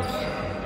first.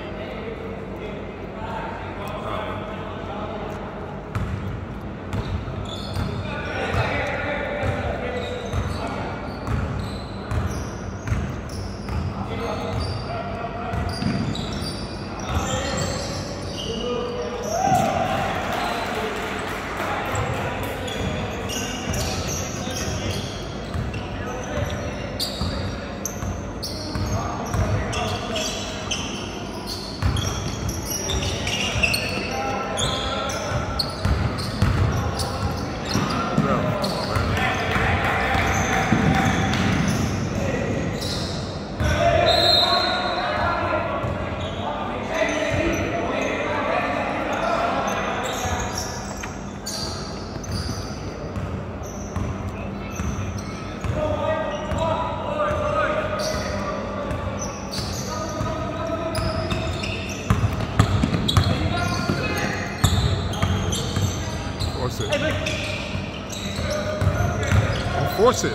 force it.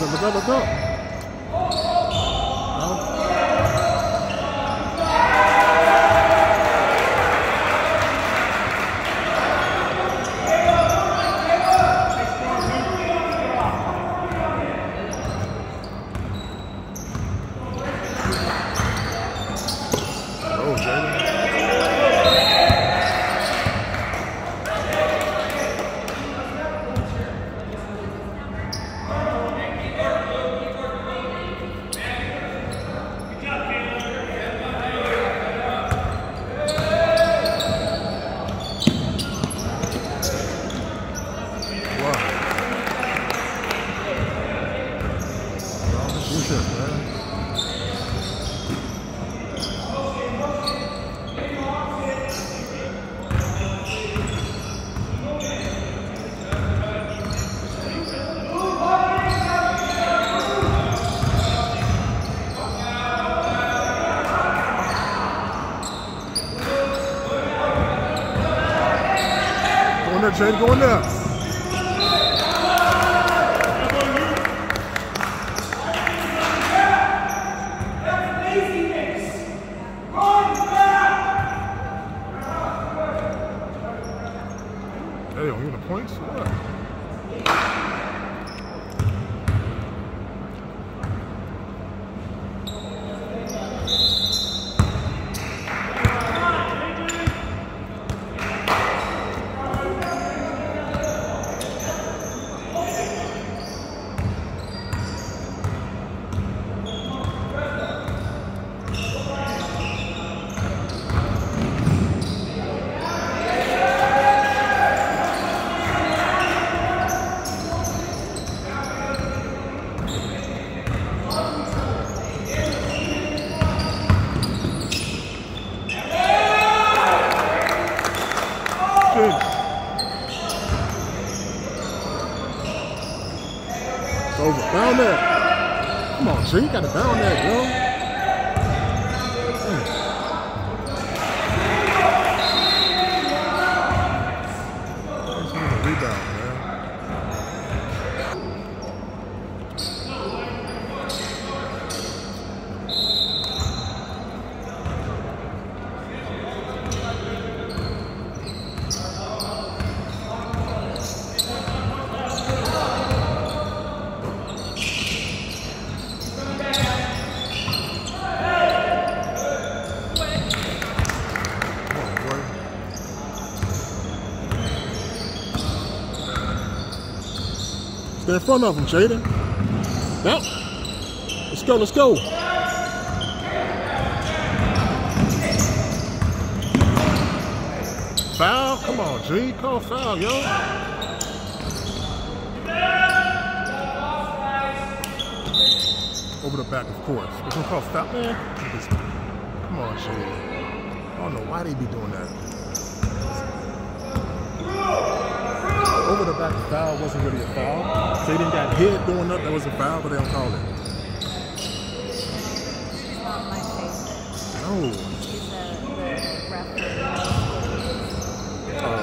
Look up, look. corner, going there. からだ Front of him, Jaden. Yep. Let's go, let's go. Foul? Come on, G. Call foul, yo. Over the back, of course. They're gonna call foul, man. Come on, G. I don't know why they be doing that. The back foul wasn't really a foul. Jaden got hit doing that. That was a foul, but they don't call it. It's not my favorite. No. She's the, the referee. Oh,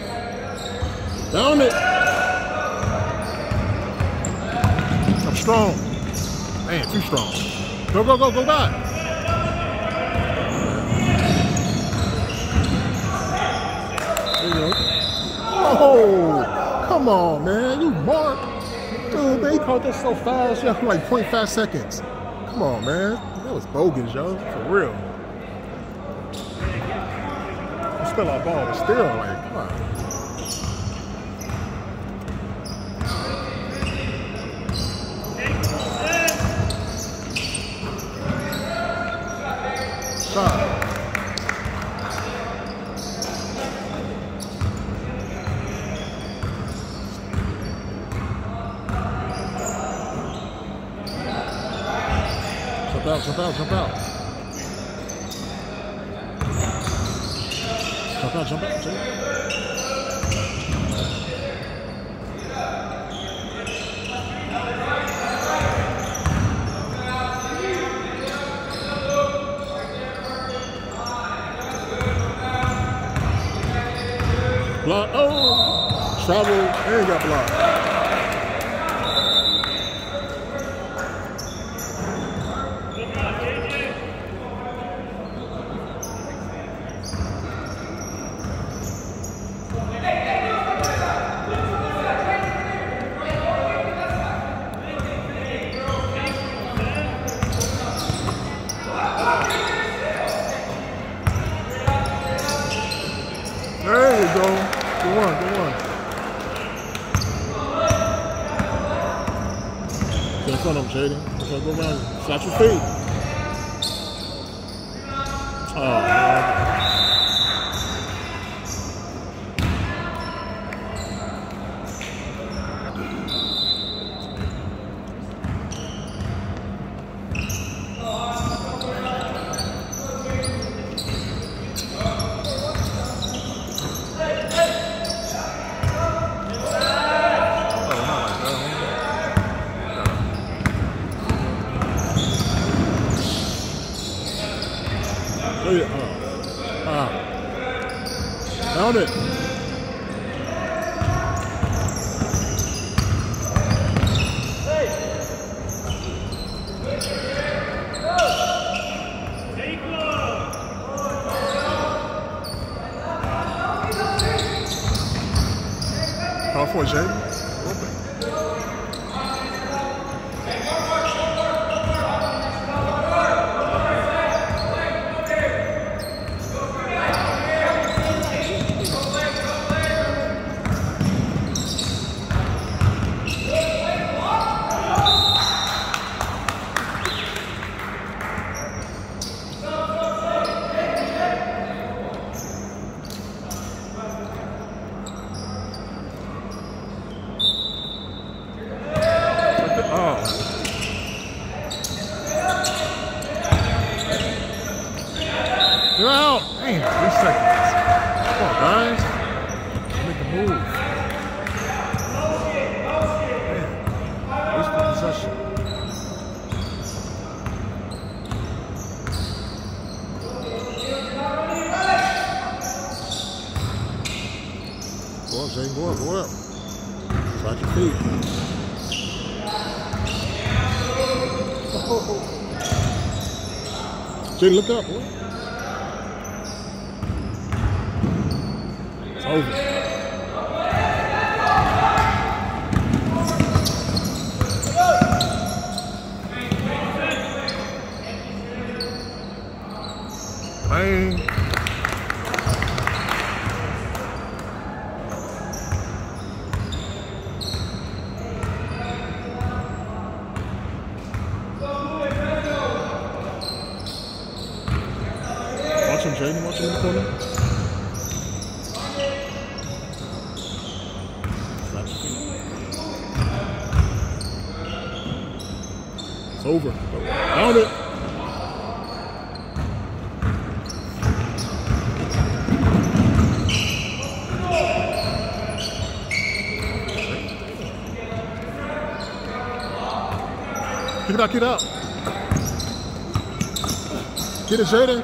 yeah. Down it. I'm strong. Man, too strong. Go, go, go, go back. There you go. Oh, come on, man. You mark. Dude, they caught that so fast. Like 0.5 seconds. Come on, man. That was bogus, yo. For real. Still our ball, but still, like, come on. Shot. Jump out, jump out, jump out. Jump out, jump out, jump out. Block. Oh! Travel and got blocked. There you go. Good one, good one. Get in front of him, Jaden. Okay, go around. you. Slap your feet. Oh, man. Oh, not like that. Oh, yeah. Oh. Ah. Found it. Call for it, Jaden. Open. Oh. You're out. Man, three seconds. Come on, guys. Make a move. Man, waste the possession. Go up, Zane. Go up. Go up. Slide your feet. Jay, look up, boy. It's over. Man. in the corner. Slap your feet. It's over. Down it. Kick it out. Get it, Jaden.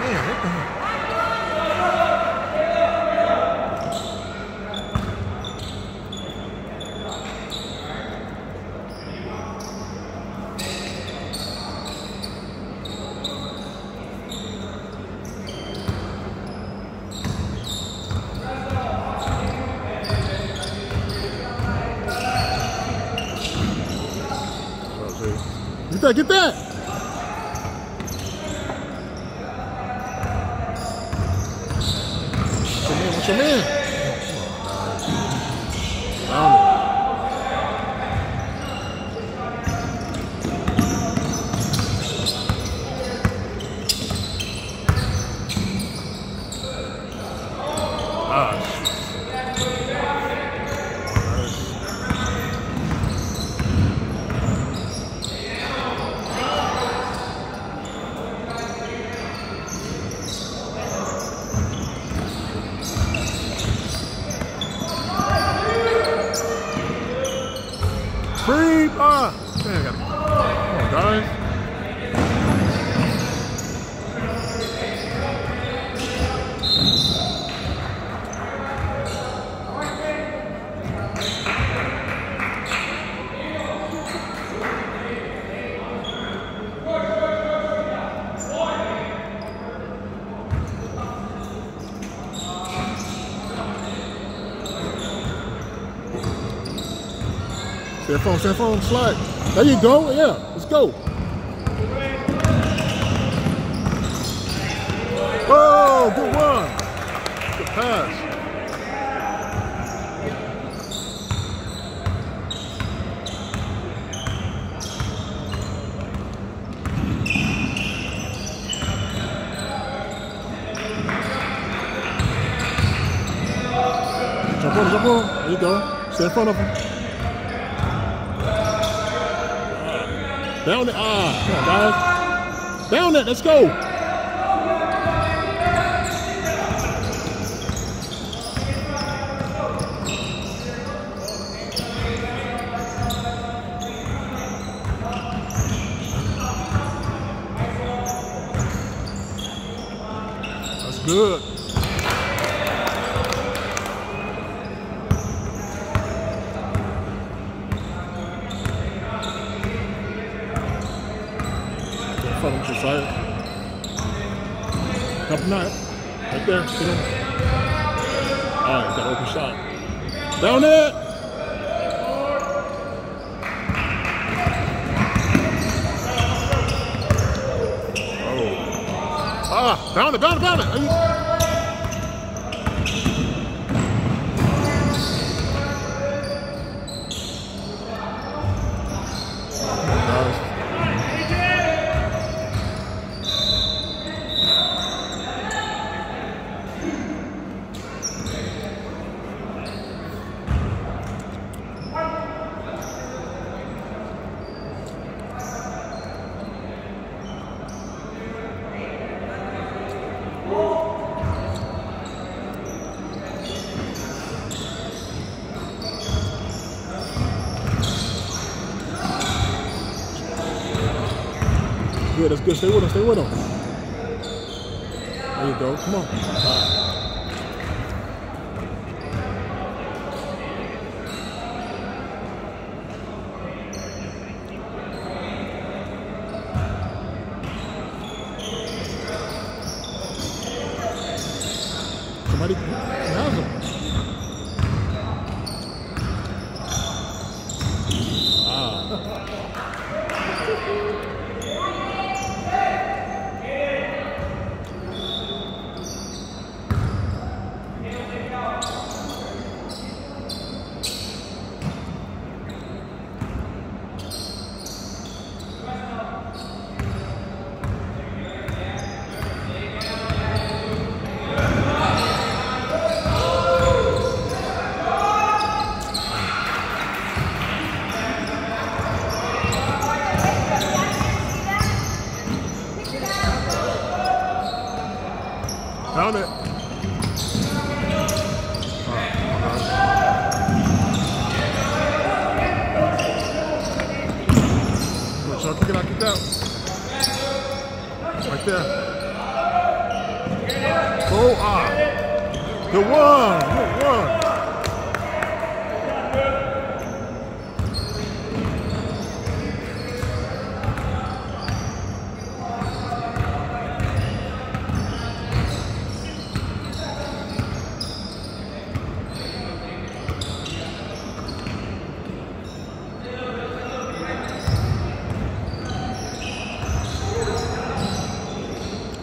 Man, what the heck? Oh, gee. Get that, get that! What's your man? What's your man? Down it. Ah, shit. Free ah! Man, I gotta, come on, guys. Stand firm, stand firm, slide. There you go. Yeah, let's go. Oh, good one. Good pass. Jump on, jump on. There you go. Stay in front of him. Down it. Ah, guys. Down it. Let's go. That's good. In front of him, Josiah. Top knot. Right there. Sit him. All right, got open shot. Down it. Oh. Ah, down it, down it, down it. Good. Stay with him, stay with him. There you go. Come on. Ah. Somebody has him.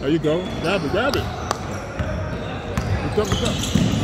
There you go. Grab it, grab it. Up, up?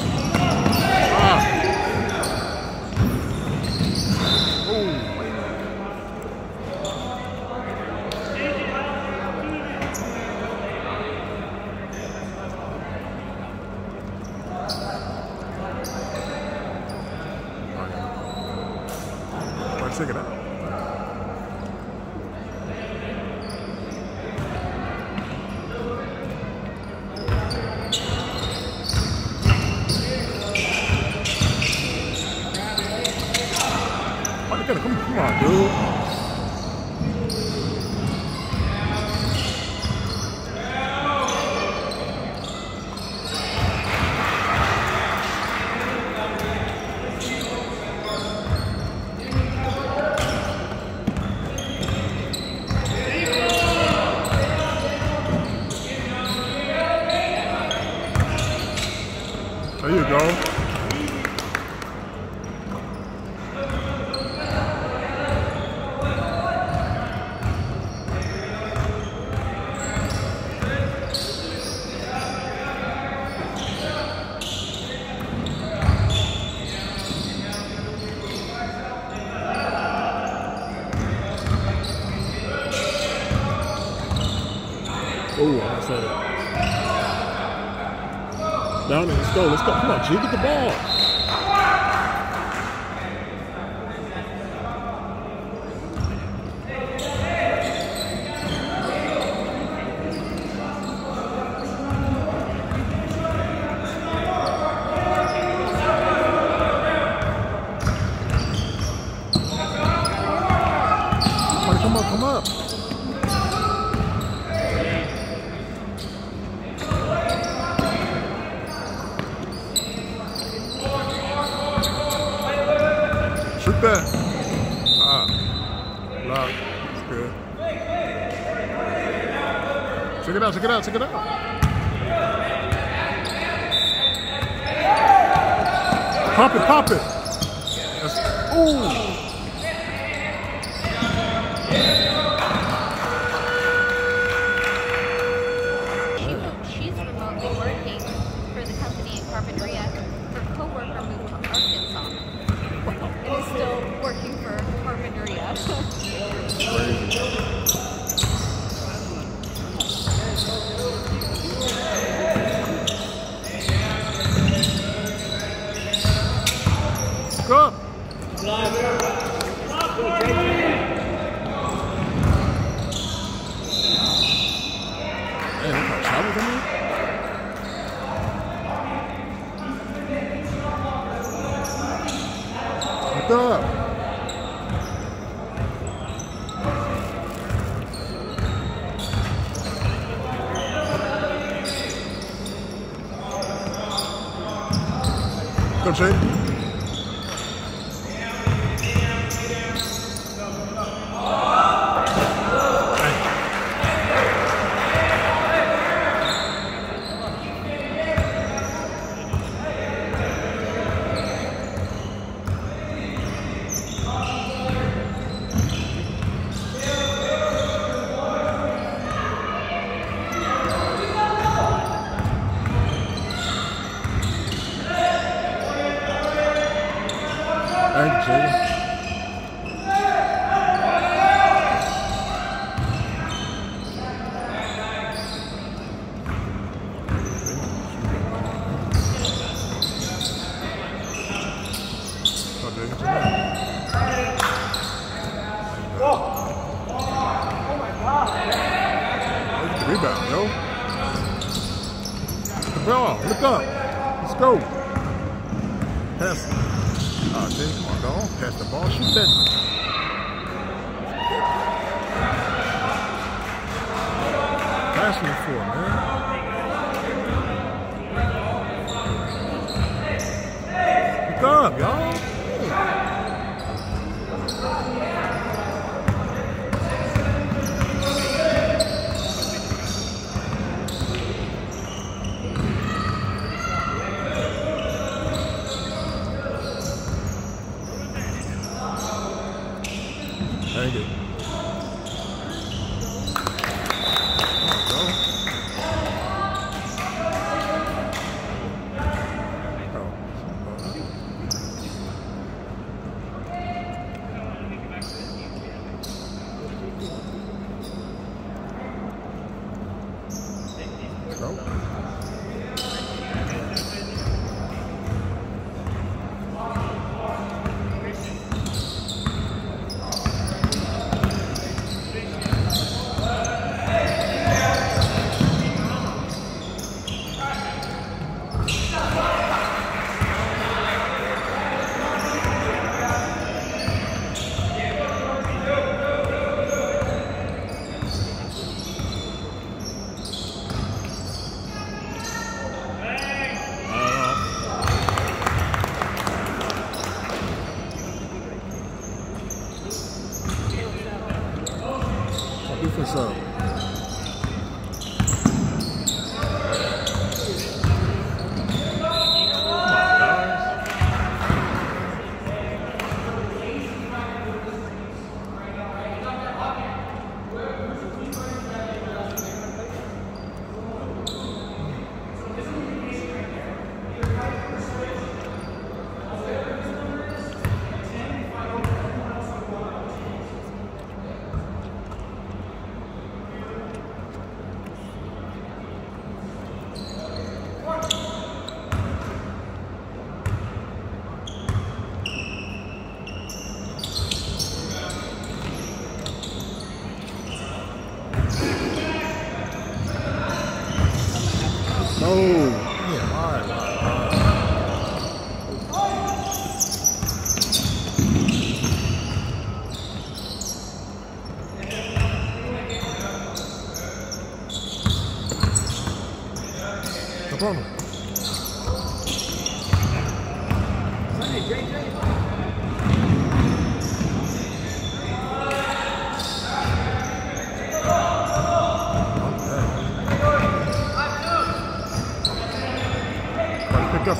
go. Let's go. Come on, G. Get the ball. it out, check it out. Pop it, pop it. prochain.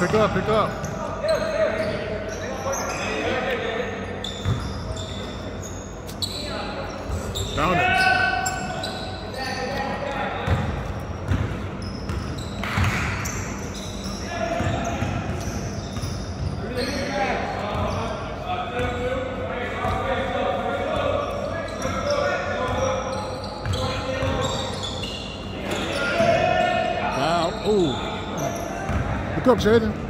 Pick up, pick up, pick up. Down it. Foul. Ooh. Look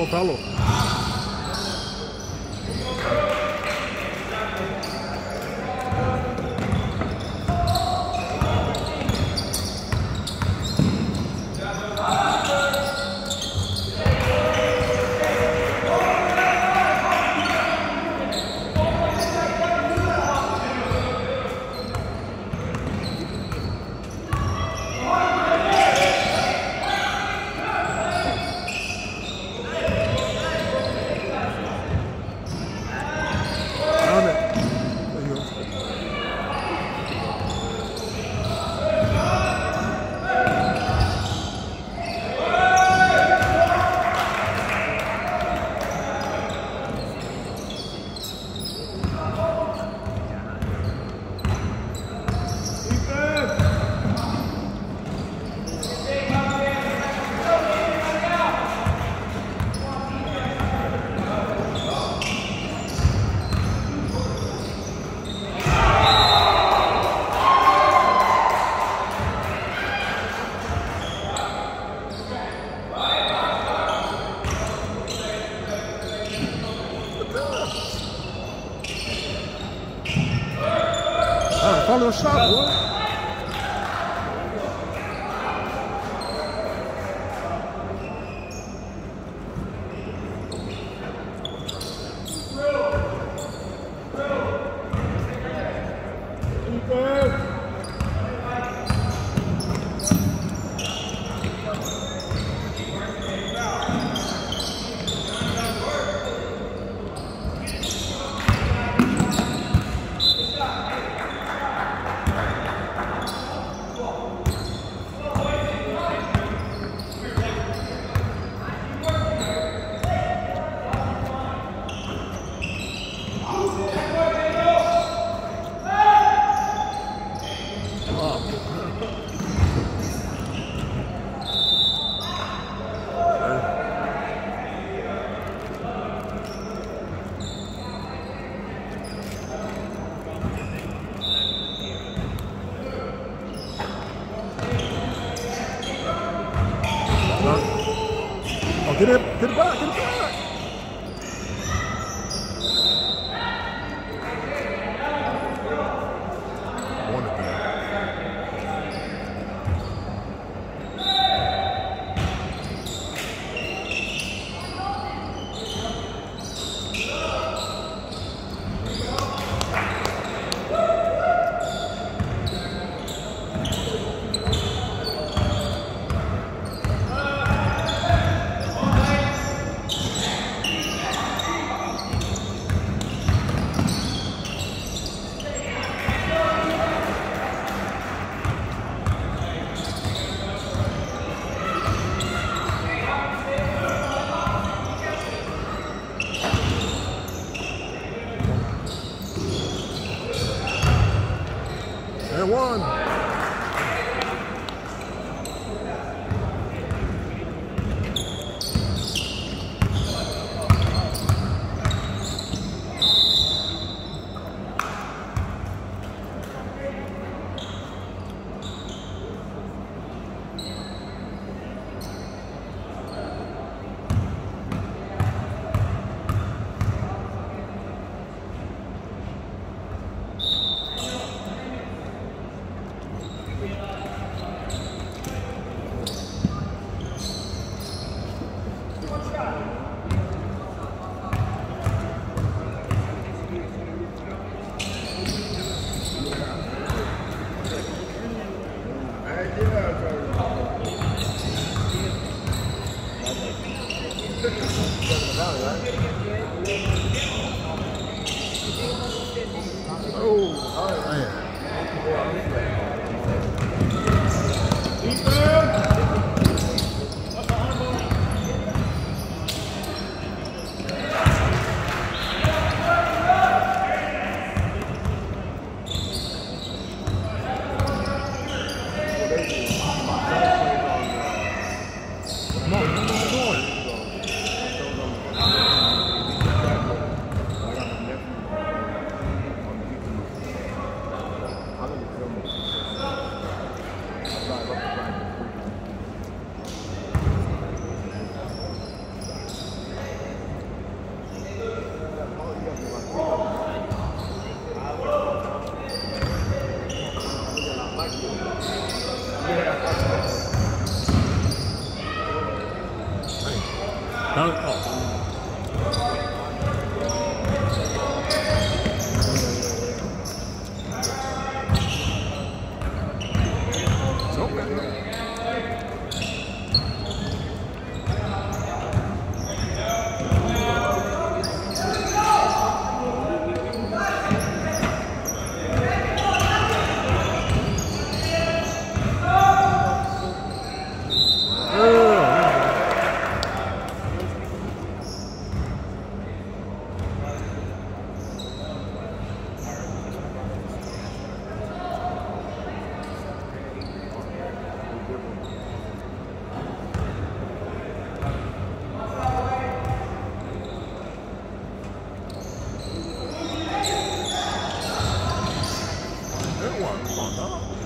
Paulo, tá Paulo. All right, Dunk. Oh. It's open. Oh, Good one. Come on, dog.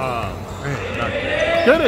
Ah, man. Got